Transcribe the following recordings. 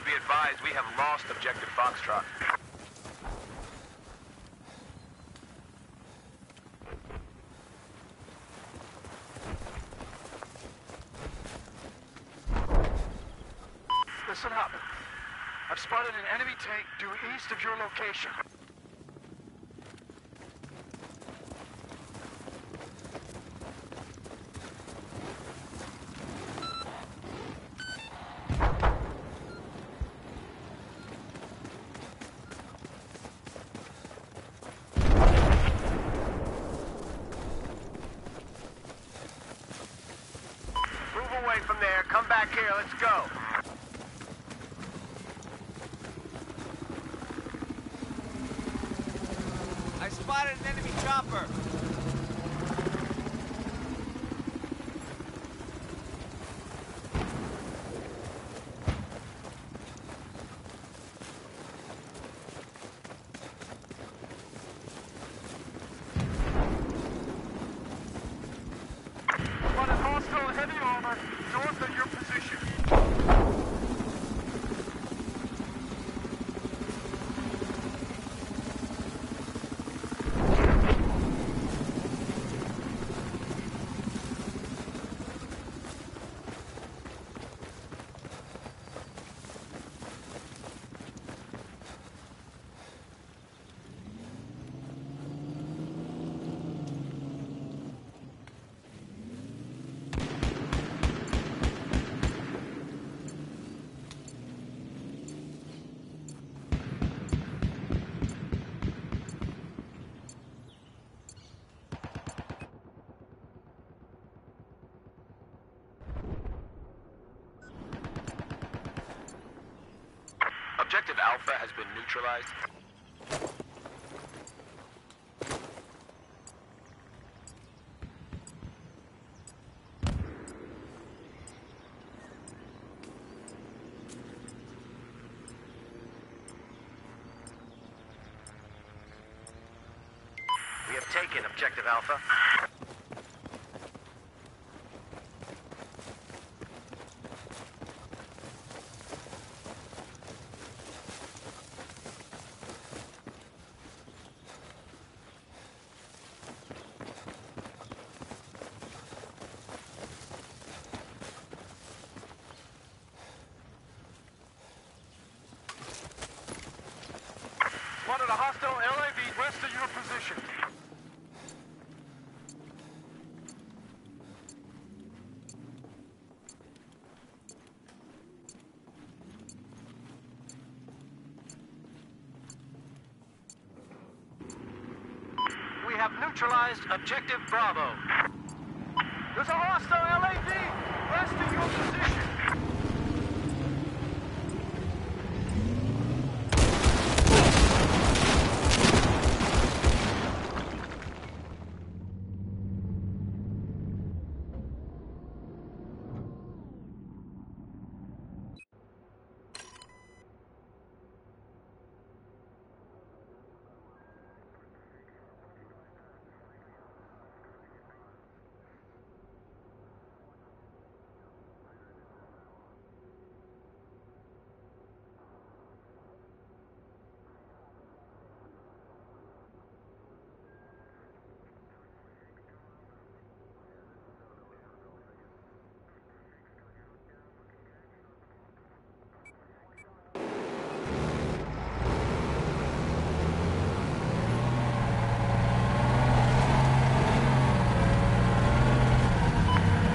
Please be advised, we have lost Objective Foxtrot. Listen up. I've spotted an enemy tank due east of your location. Here. Let's go. I spotted an enemy chopper. Spotted hostile heavy armor north of your position. Objective Alpha has been neutralized. We have taken Objective Alpha. A hostile LAV west of your position. We have neutralized Objective Bravo. There's a hostile LAV west of your position.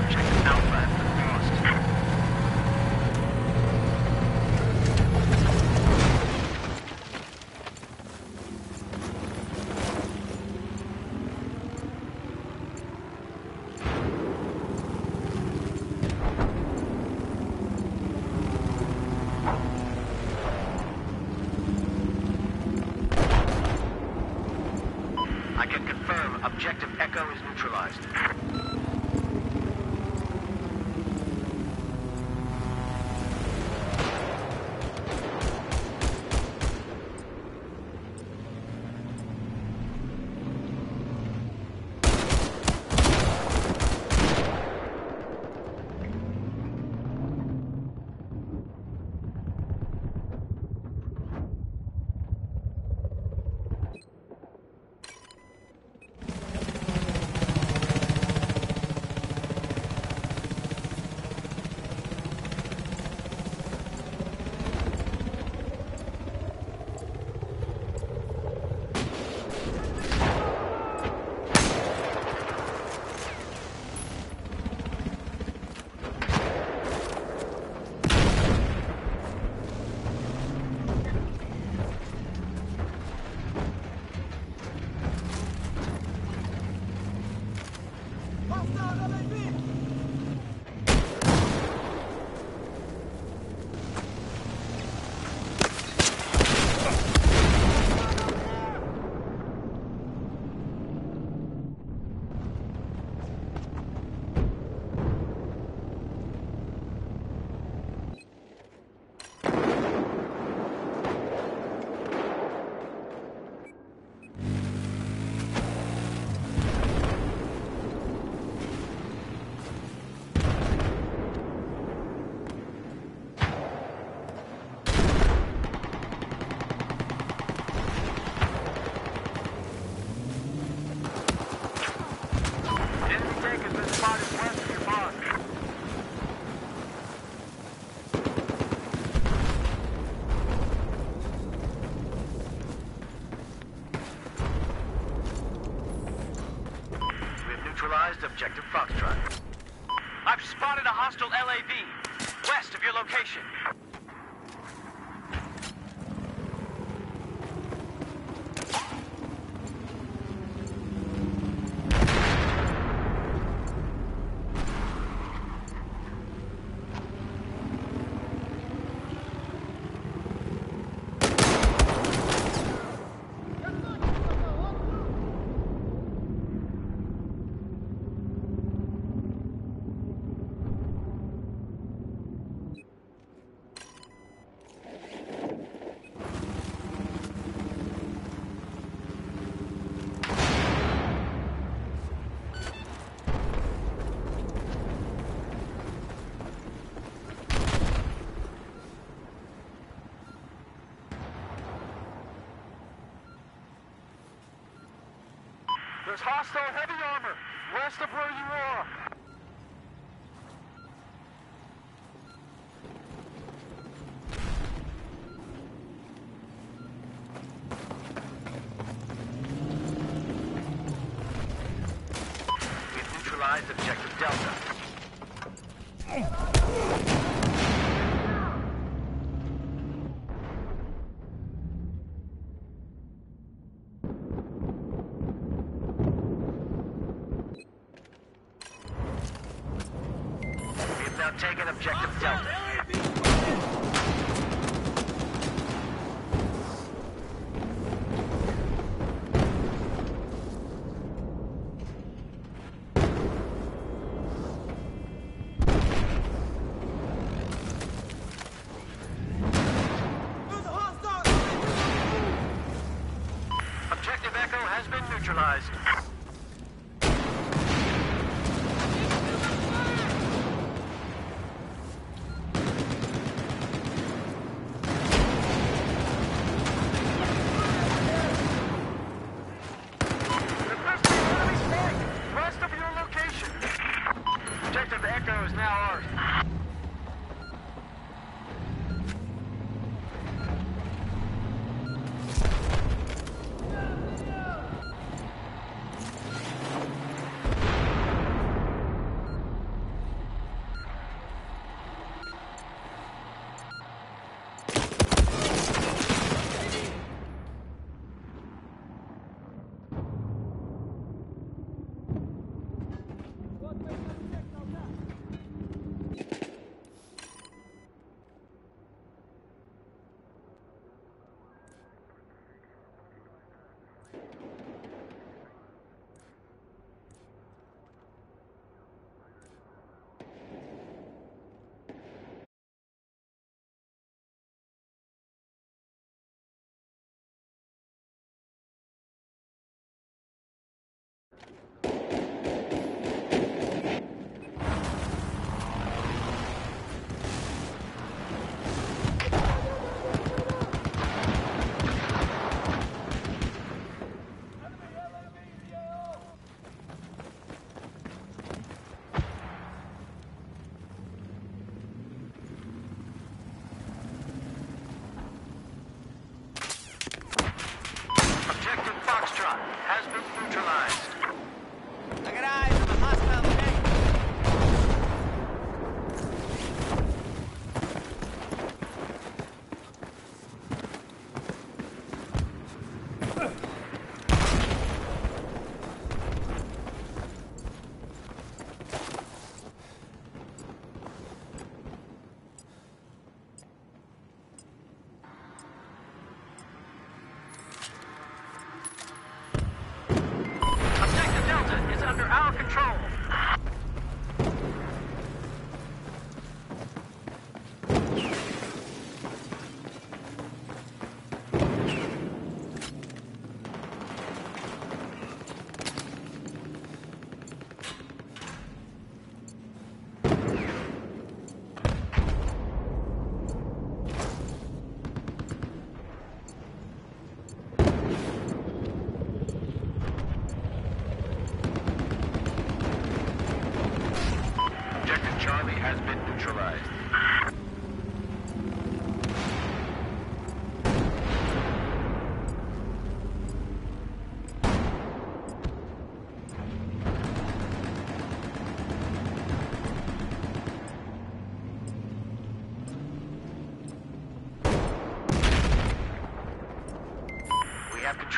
Objective Alpha has been lost. I can confirm Objective Echo is neutralized. Foxtrot. I've spotted a hostile LAV west of your location. There's hostile heavy armor west of where you are. We've neutralized Objective Delta.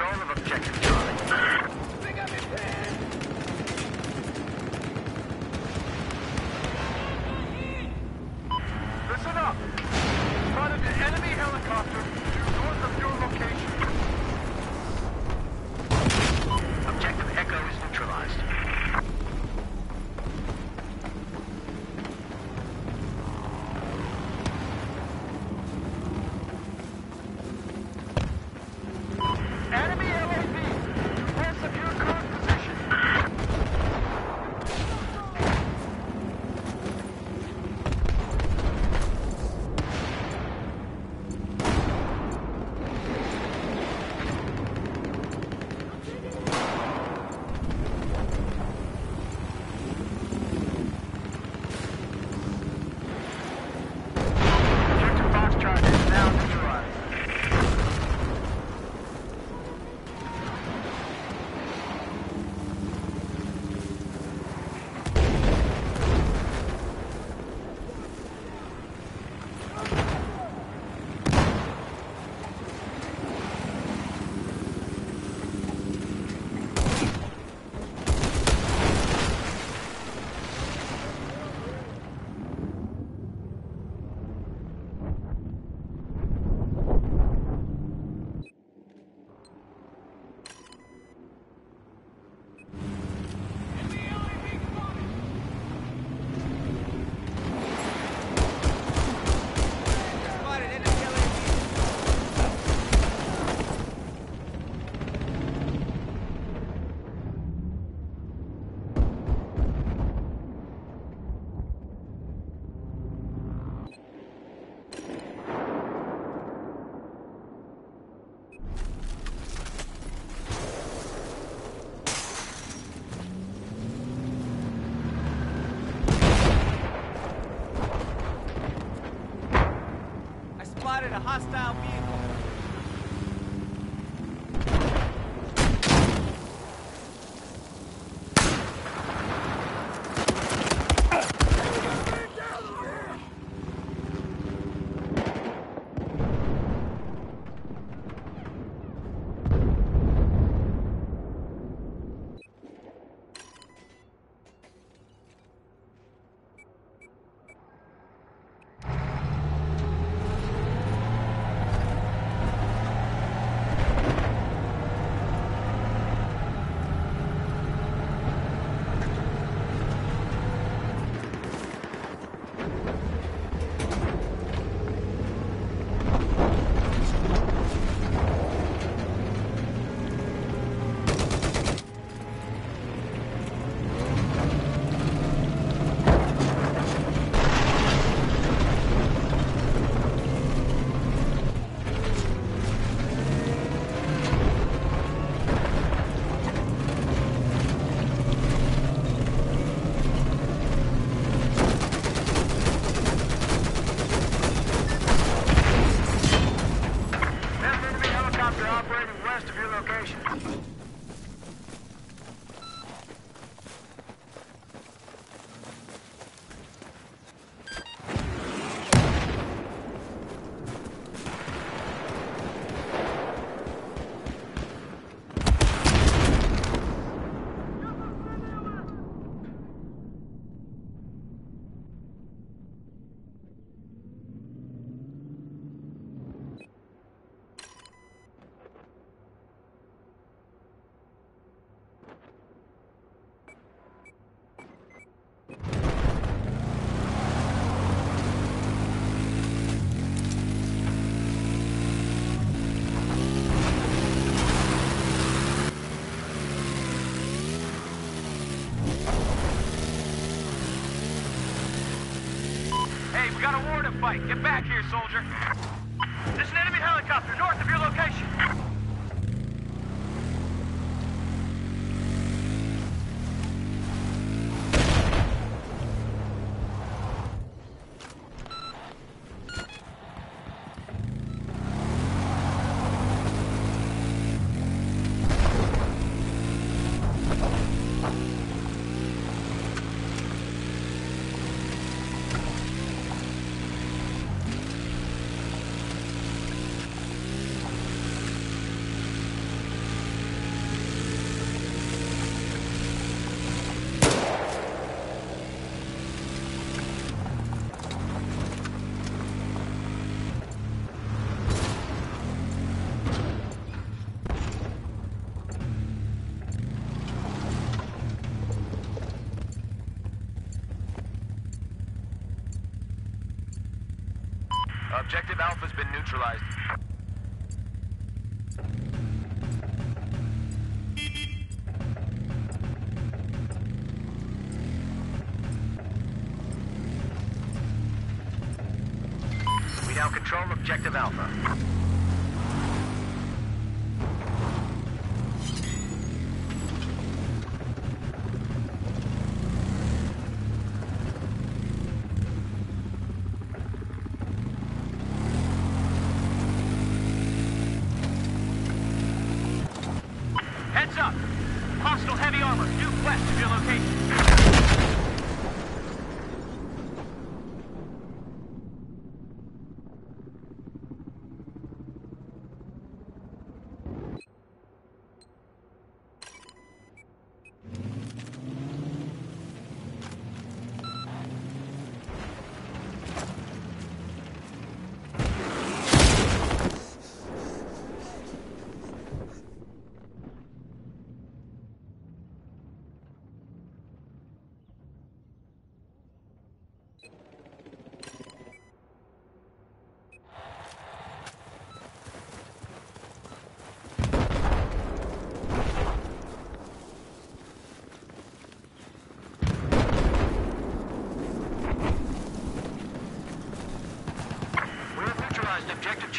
Control of objective Charlie. Hostile Objective Alpha's been neutralized.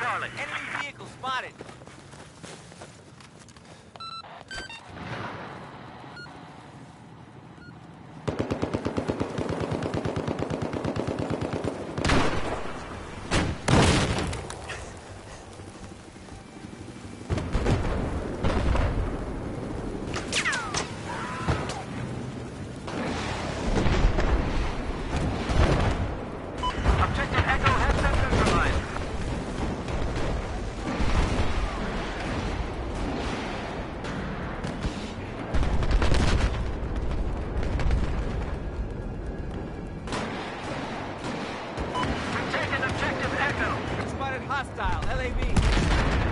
Charlie. mile, LAV.